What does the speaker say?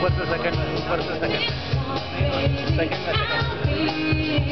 ऊपर से सेकंड ऊपर से सेकंड सेकंड का सेकंड